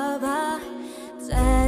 other day.